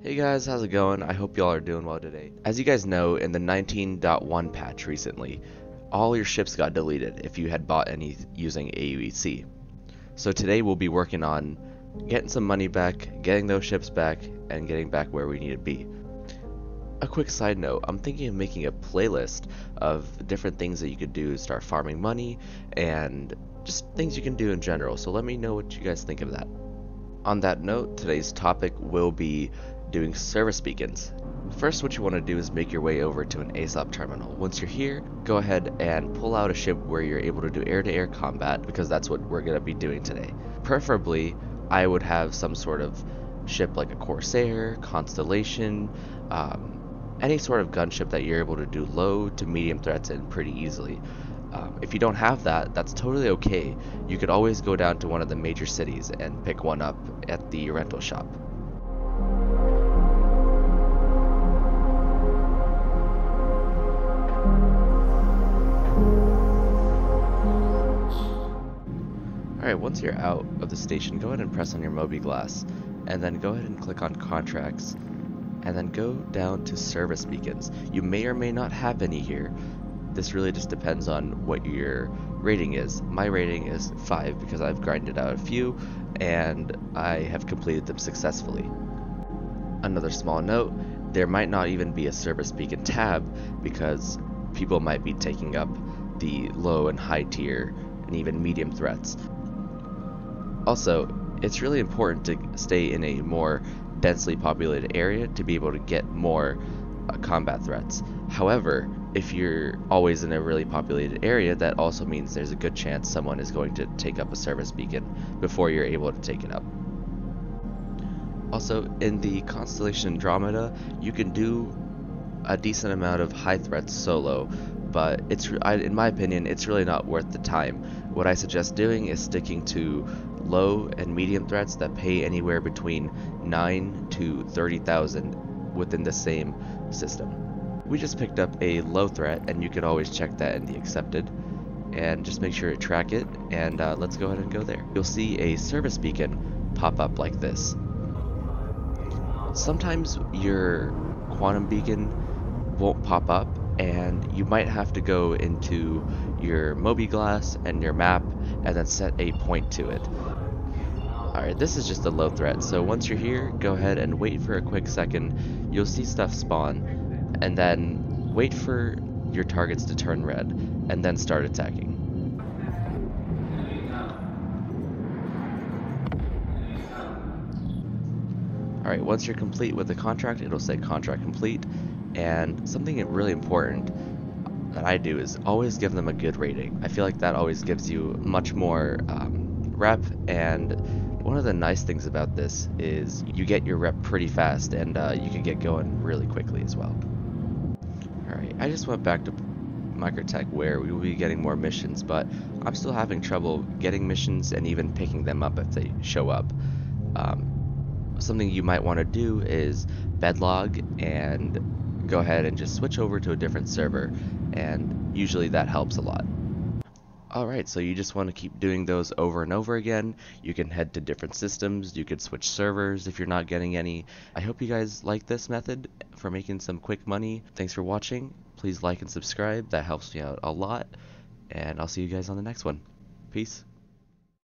Hey guys, how's it going? I hope y'all are doing well today. As you guys know, in the 19.1 patch recently, all your ships got deleted if you had bought any using AUEC. So today we'll be working on getting some money back, getting those ships back, and getting back where we need to be. A quick side note, I'm thinking of making a playlist of different things that you could do to start farming money and just things you can do in general. So let me know what you guys think of that. On that note, today's topic will be doing service beacons. First, what you want to do is make your way over to an ASOP terminal. Once you're here, go ahead and pull out a ship where you're able to do air-to-air -air combat because that's what we're going to be doing today. Preferably, I would have some sort of ship like a Corsair, Constellation, um, any sort of gunship that you're able to do low to medium threats in pretty easily. Um, if you don't have that, that's totally okay. You could always go down to one of the major cities and pick one up at the rental shop. Alright, once you're out of the station, go ahead and press on your Moby mobiGlas, and then go ahead and click on Contracts, and then go down to Service Beacons. You may or may not have any here. This really just depends on what your rating is. My rating is 5 because I've grinded out a few, and I have completed them successfully. Another small note, there might not even be a Service Beacon tab because people might be taking up the low and high tier and even medium threats. Also, it's really important to stay in a more densely populated area to be able to get more Uh, combat threats. However, if you're always in a really populated area, that also means there's a good chance someone is going to take up a service beacon before you're able to take it up. Also, in the Constellation Andromeda, you can do a decent amount of high threats solo, but it's in my opinion, it's really not worth the time. What I suggest doing is sticking to low and medium threats that pay anywhere between 9 to 30,000 within the same system. We just picked up a low threat and you can always check that in the accepted and just make sure to track it and uh, let's go ahead and go there. You'll see a service beacon pop up like this. Sometimes your quantum beacon won't pop up and you might have to go into your mobiGlas and your map and then set a point to it. Alright, this is just a low threat, so once you're here, go ahead and wait for a quick second. You'll see stuff spawn, and then wait for your targets to turn red, and then start attacking. Alright, once you're complete with the contract, it'll say contract complete, and something really important that I do is always give them a good rating. I feel like that always gives you much more um, rep, and one of the nice things about this is you get your rep pretty fast, and uh, you can get going really quickly as well. Alright, I just went back to Microtech where we will be getting more missions, but I'm still having trouble getting missions and even picking them up if they show up. Um, something you might want to do is bedlog and go ahead and just switch over to a different server and usually that helps a lot. Alright, so you just want to keep doing those over and over again. You can head to different systems, you could switch servers if you're not getting any. I hope you guys like this method for making some quick money. Thanks for watching. Please like and subscribe, that helps me out a lot. And I'll see you guys on the next one. Peace.